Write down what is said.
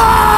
No!